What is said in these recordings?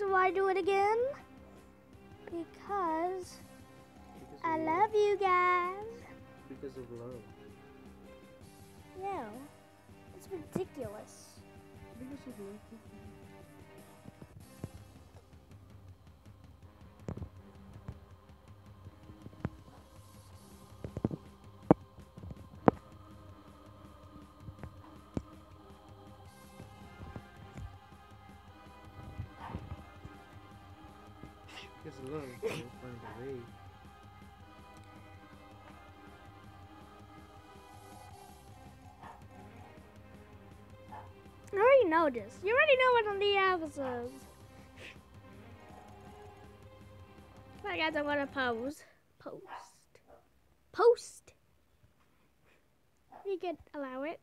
Why do it again? Because Because I of love you guys. Because of love. No, it's ridiculous. Because of love. Know this. You already know it on the episodes. But guys, I'm gonna pose. Post. Post. You can allow it.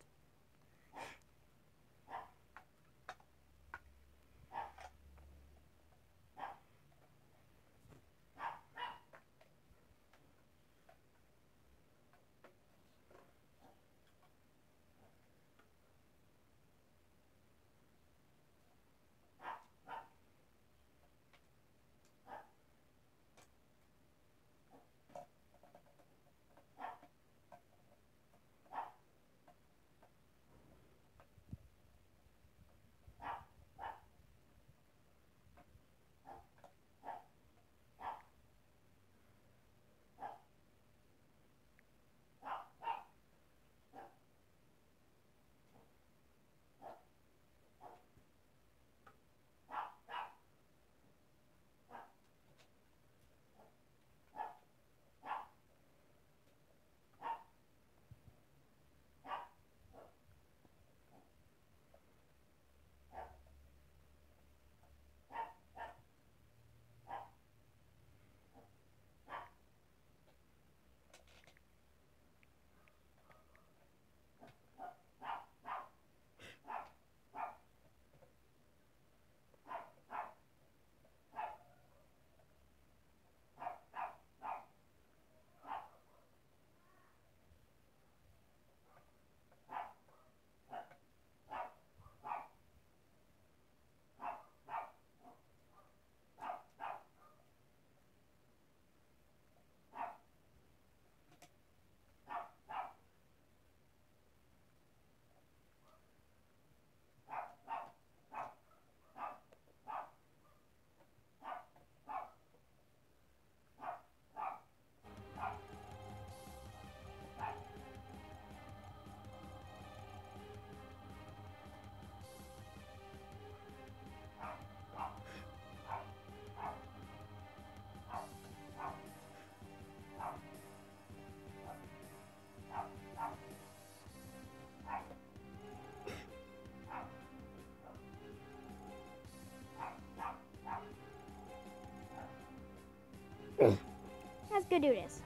Go do this.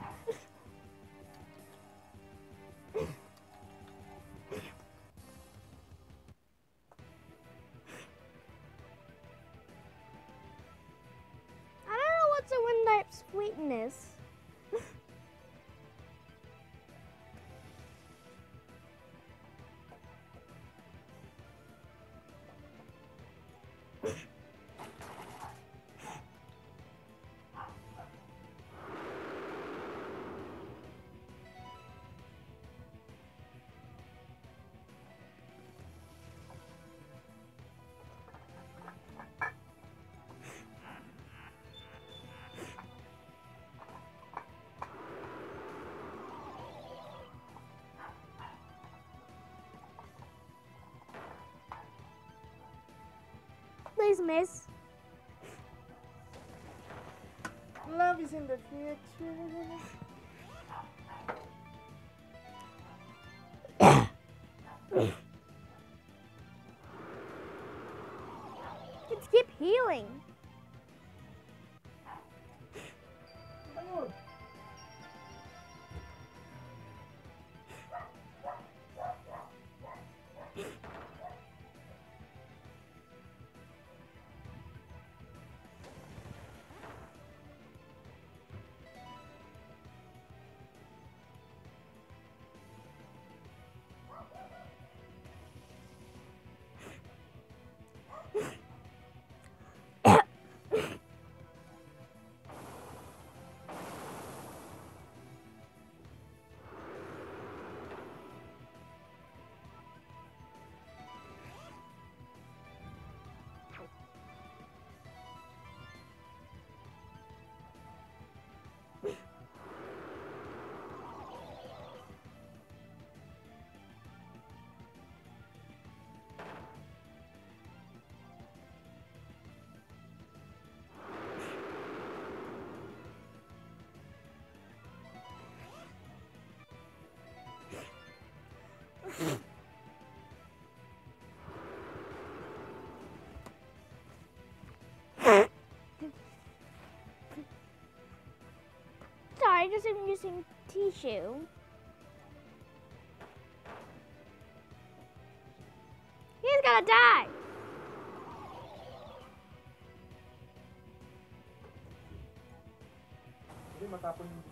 please, miss. Love is in the future. Let's keep healing. Oh. Sorry, just I'm using tissue. He's gonna die. Hindi matapon yung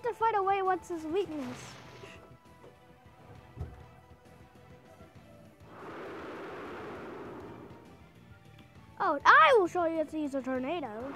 to find a way what's his weakness. Oh, I will show you how to use a tornado.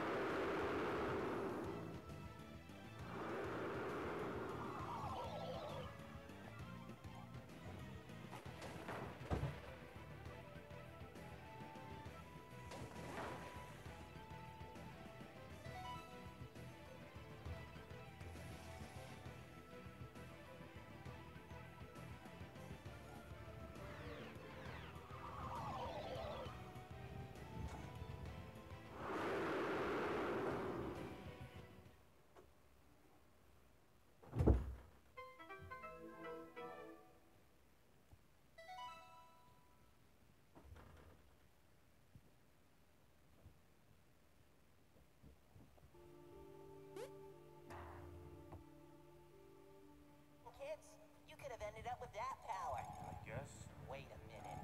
Up with that power. I guess. Wait a minute.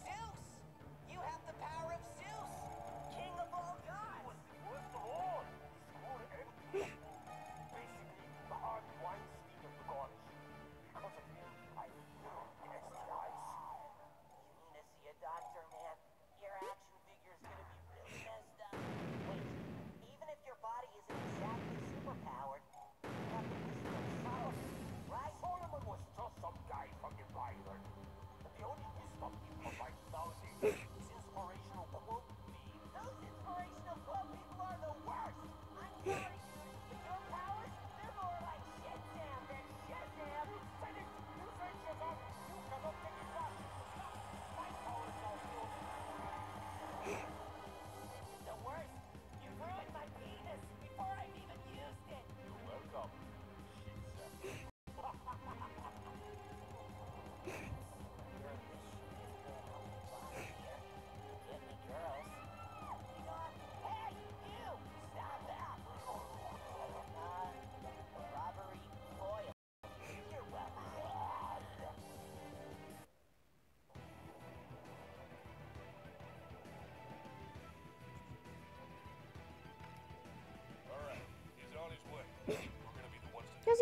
Zeus! You have the power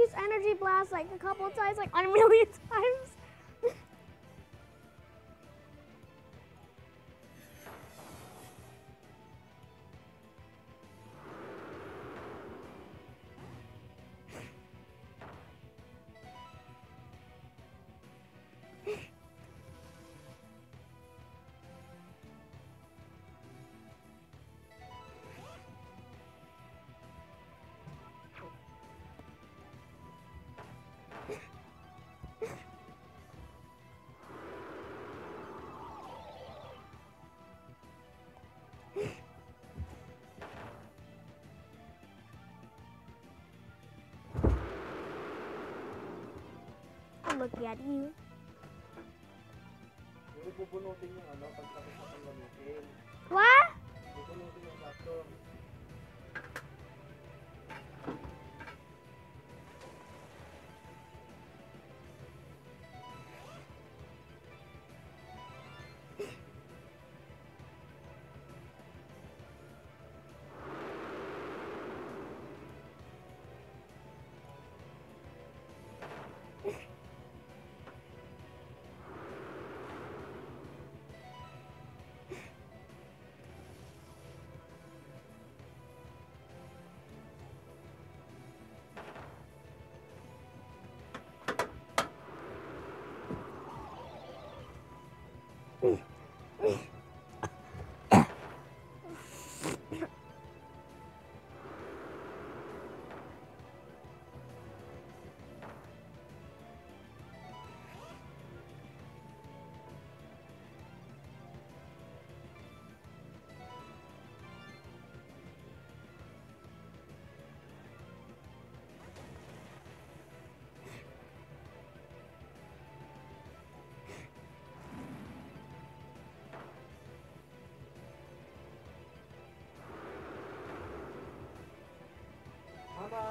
use energy blast like a couple of times, like a million times. Look at you. Hindi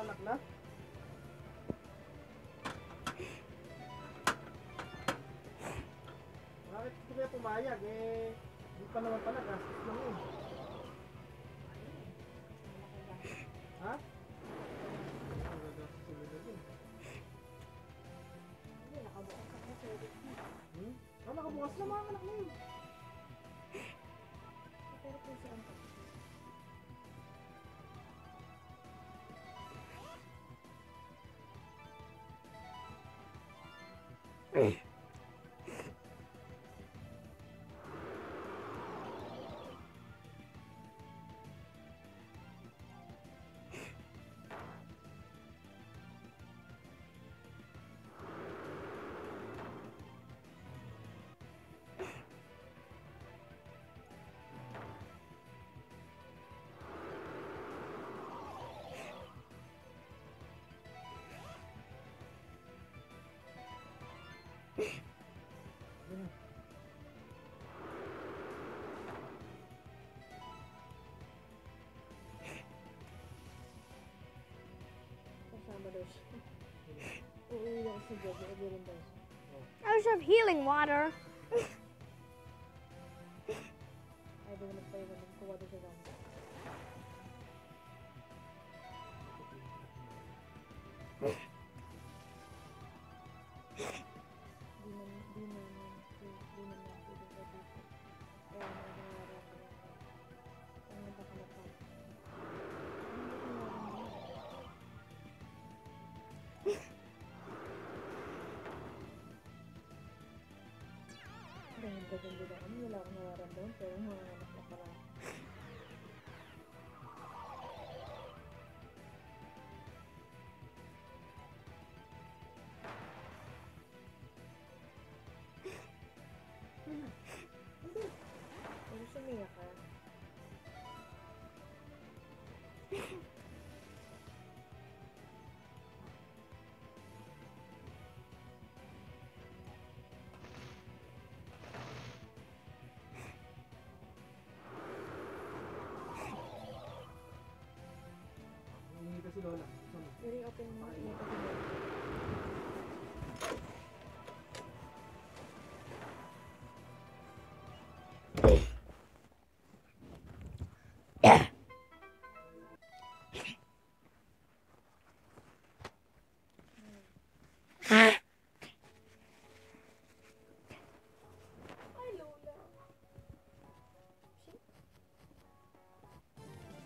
bulaklak. Bakit hindi kaya pumayag? Eh, hindi pa naman pala. Gastos lang yun. Ha? Gastos lang yun. Hindi, nakabukas na kaya service niya. Hmm? Ah, nakabukas na mga anak na yun. Pero kung saan ka? Kasama I just have healing water. ரெண்டு தான் அங்கே அவங்க ரெண்டு பேரும் Lola. Lola. Very open.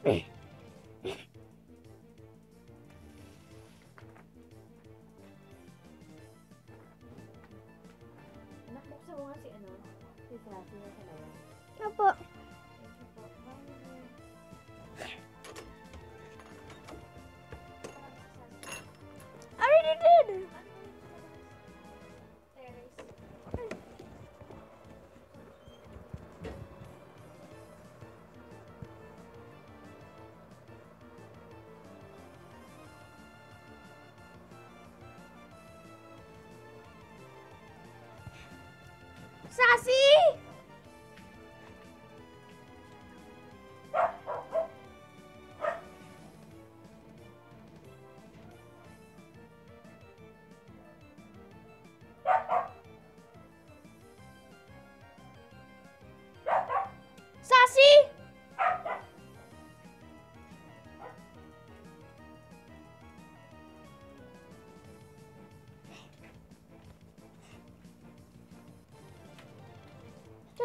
Hey. やっぱ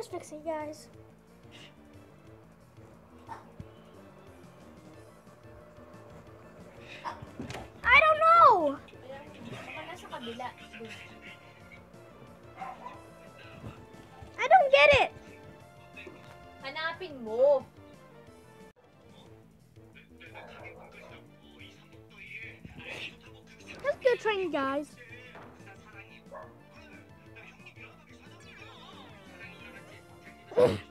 just fix it, guys. I don't know! I don't get it! Hanapin mo! Let's go train, guys. Oh.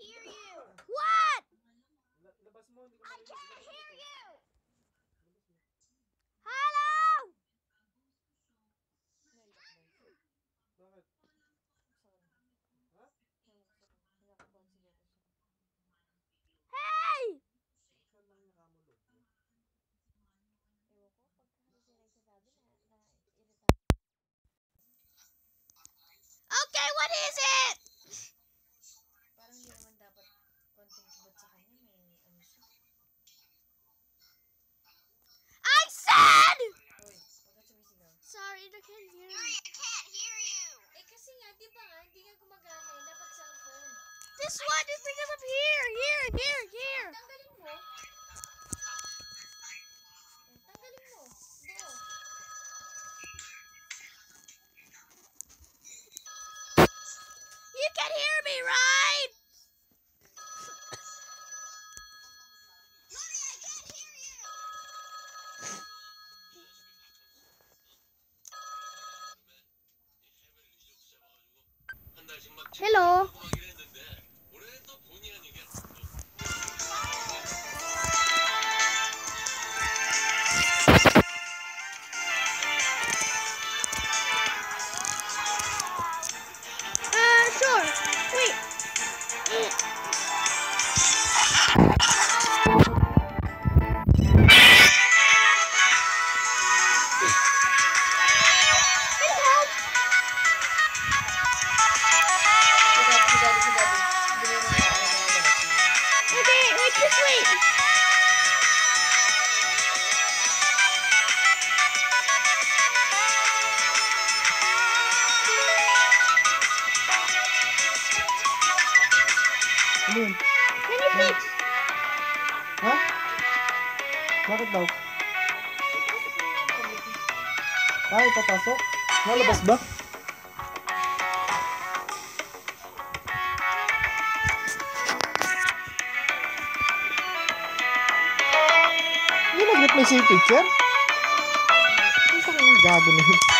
hear you. What? I can't hear you. Hello? Hey! Okay, what is it? this one! This thing is up here! Here! Here! Here! You can hear me, right? Hello. Bakit daw? Ay, papasok? Nalabas ba? Hindi nag-reply si teacher? Ang gago na yun.